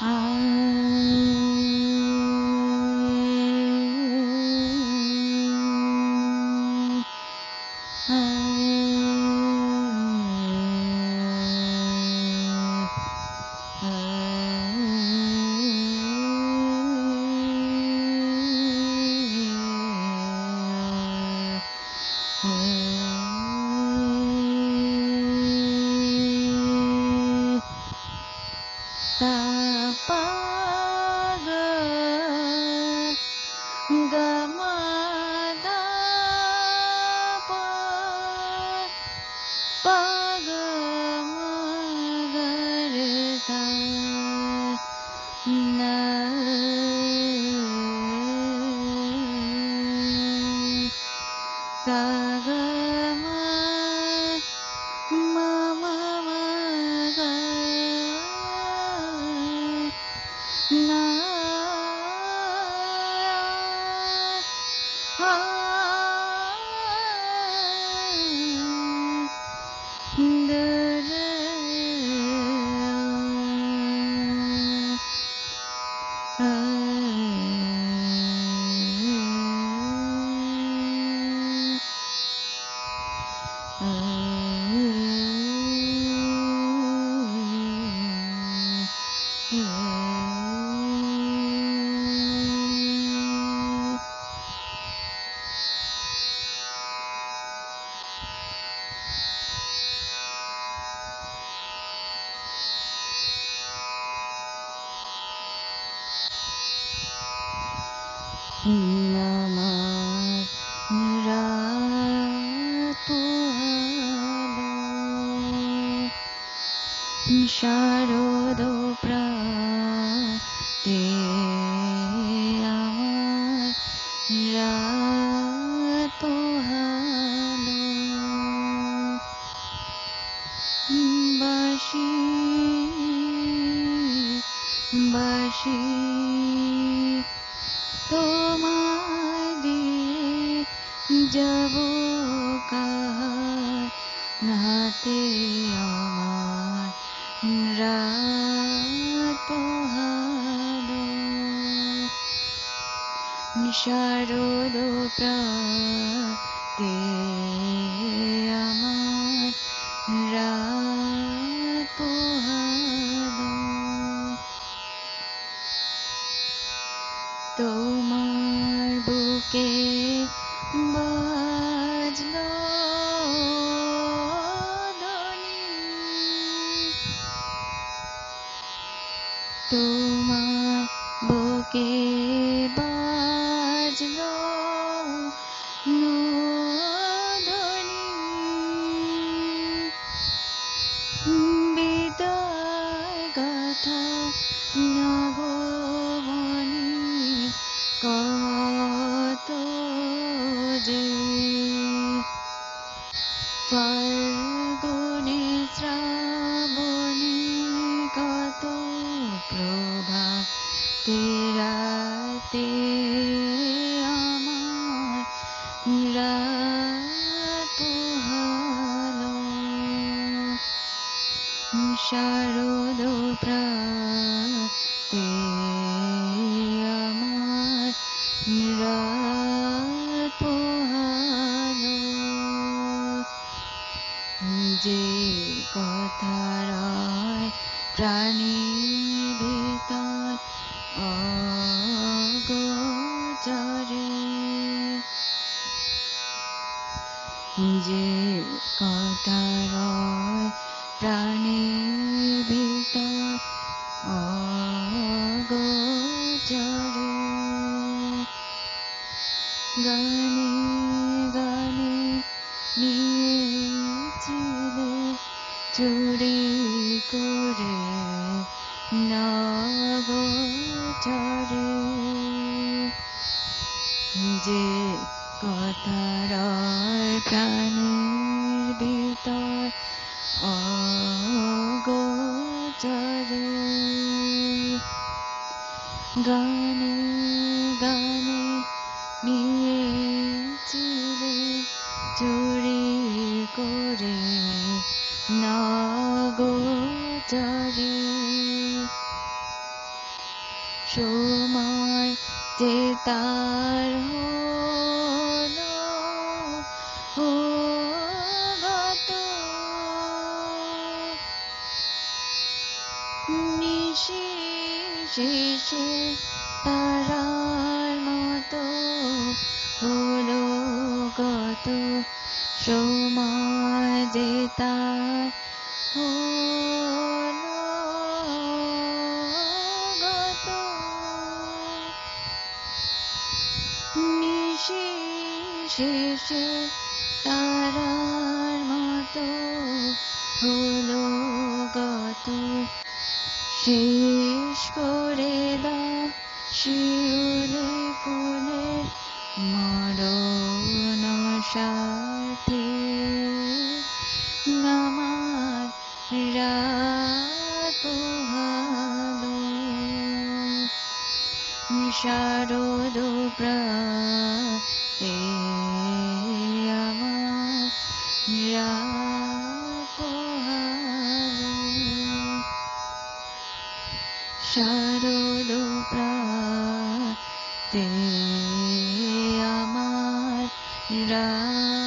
Ah. Huh? বাসি তোমায় দিয়ে যাব কাহার নাতে আমার রাত পোহালো শারদ প্রাতে হলো কত সময় যে তার নিশি শেষে তারার মতো হলো গত সেই ra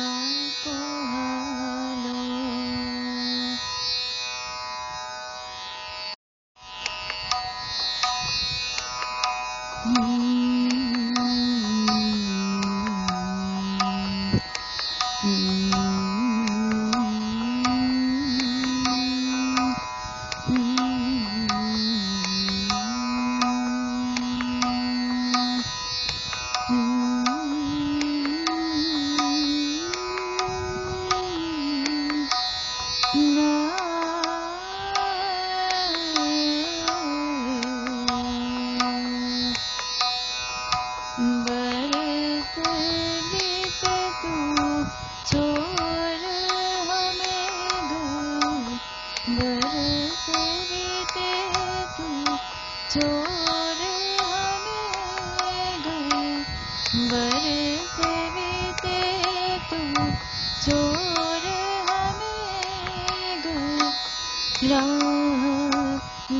ह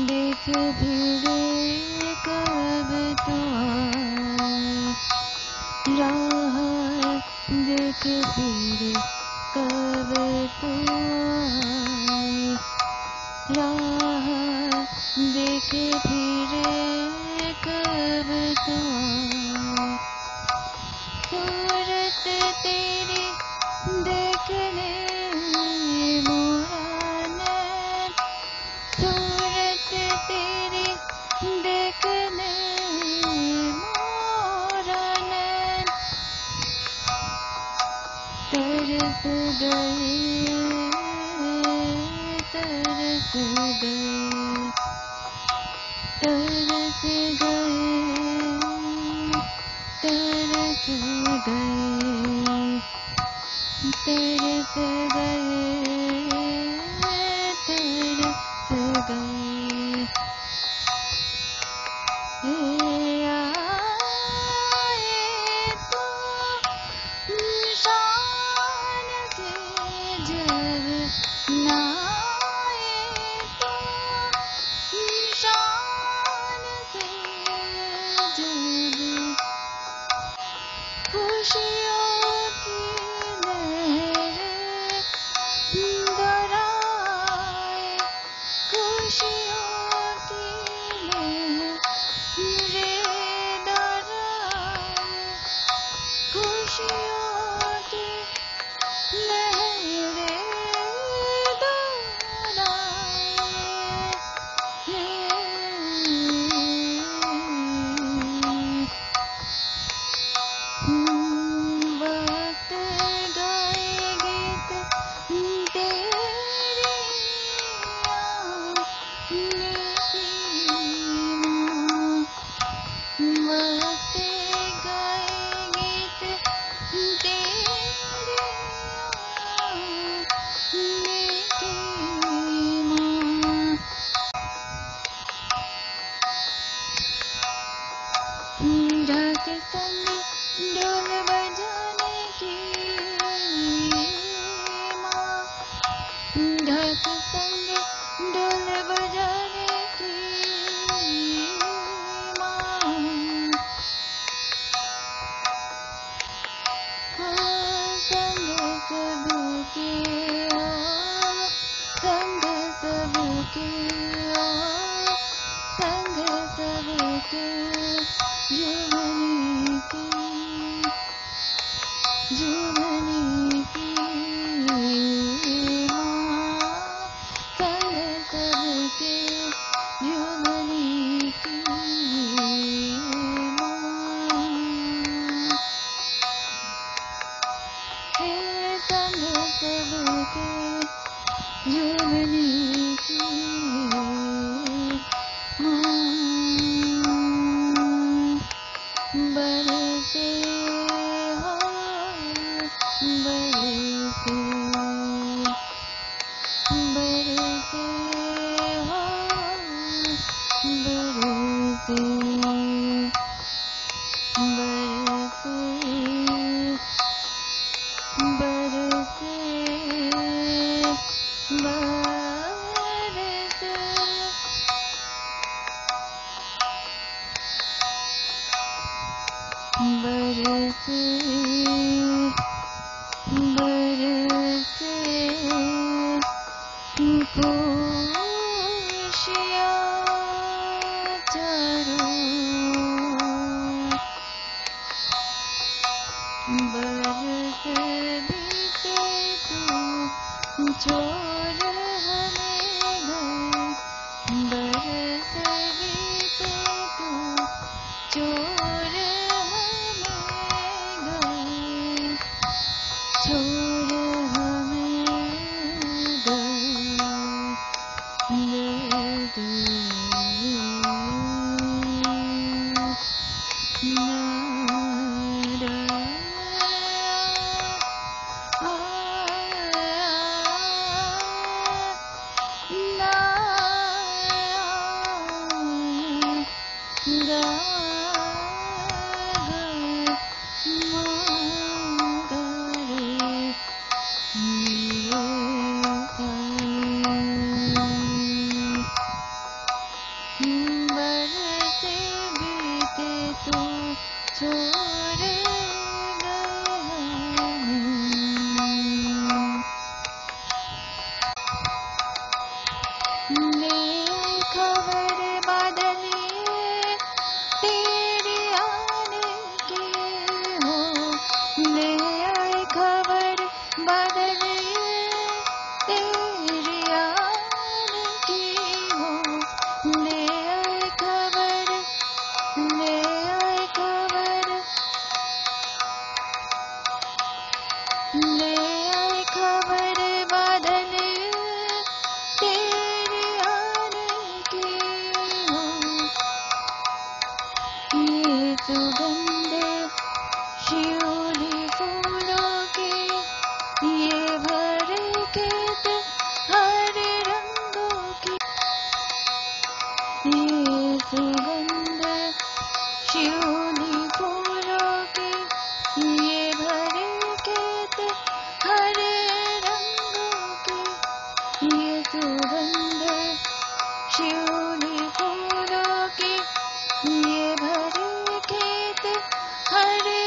देखिरे का दि का देख जुगनी हरे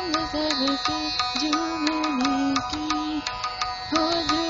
सबसे जो मैंने की। हो जो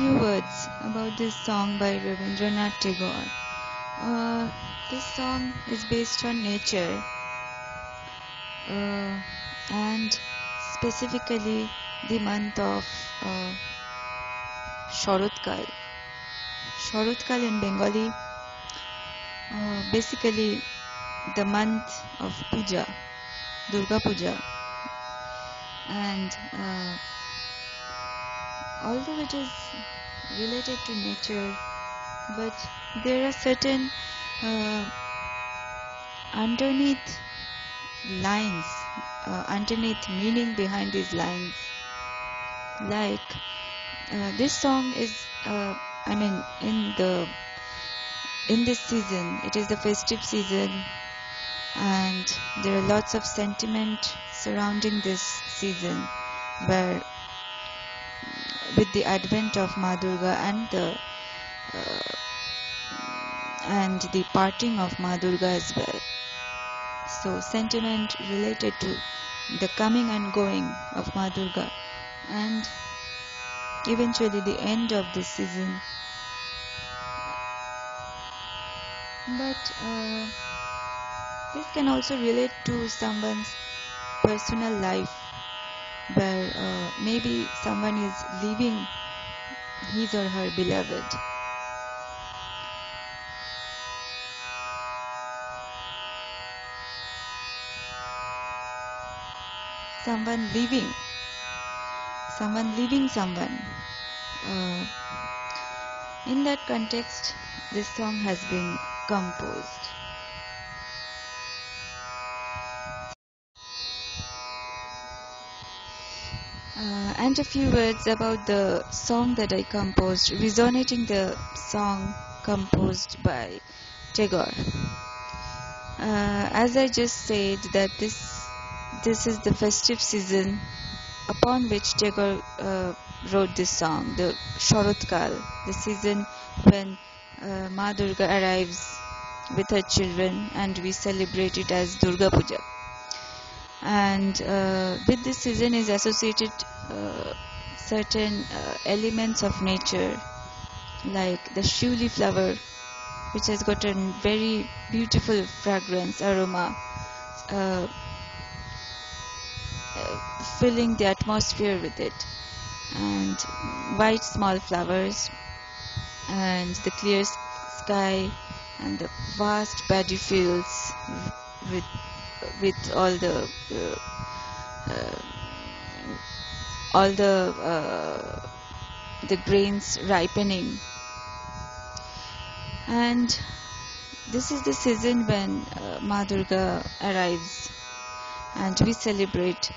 few words about this song by Rabindranath Tagore. Uh, this song is based on nature uh, and specifically the month of uh, Sharatkal. Sharatkal in Bengali, uh, basically the month of Puja, Durga Puja, and uh, although it is related to nature, but there are certain uh, underneath lines, uh, underneath meaning behind these lines. Like uh, this song is, uh, I mean, in the in this season, it is the festive season, and there are lots of sentiment surrounding this season, where with the advent of Ma Durga and the uh, and the parting of Ma Durga as well. So sentiment related to the coming and going of Ma Durga and eventually the end of this season. But uh, this can also relate to someone's personal life where uh, maybe someone is leaving his or her beloved. Someone leaving, someone leaving someone. Uh, in that context, this song has been composed. Uh, and a few words about the song that I composed, resonating the song composed by Tagore. Uh, as I just said, that this this is the festive season upon which Tagore uh, wrote this song, the Sharatkal, the season when uh, Ma Durga arrives with her children, and we celebrate it as Durga Puja and uh, with this season is associated uh, certain uh, elements of nature like the shiuli flower which has got a very beautiful fragrance aroma uh, uh, filling the atmosphere with it. And white small flowers and the clear sky and the vast paddy fields with with all the uh, uh, all the uh, the grains ripening. And this is the season when uh, arrives and we celebrate.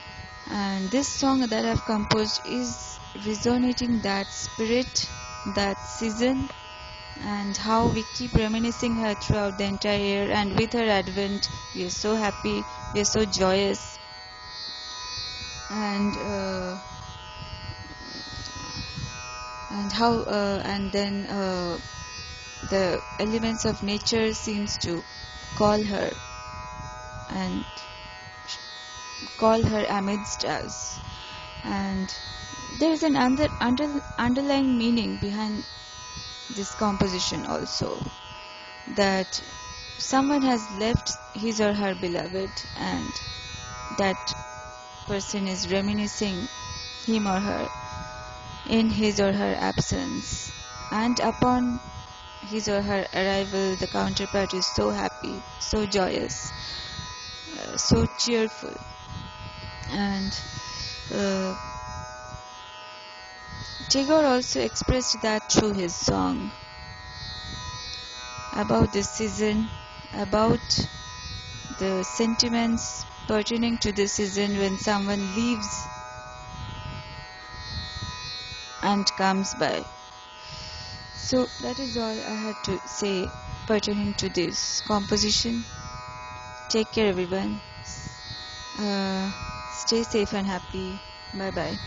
And this song that I've composed is resonating that spirit that season and how we keep reminiscing her throughout the entire year and with her advent we are so happy we are so joyous. And uh, and how uh, and then uh, the elements of nature seems to call her and call her amidst us. And there is an under, under, underlying meaning behind this composition also that someone has left his or her beloved and that person is reminiscing him or her in his or her absence. And upon his or her arrival the counterpart is so happy so joyous uh, so cheerful. And uh, Tagore also expressed that through his song about the season, about the sentiments pertaining to the season when someone leaves and comes by. So that is all I had to say pertaining to this composition. Take care, everyone. Uh, stay safe and happy. Bye bye.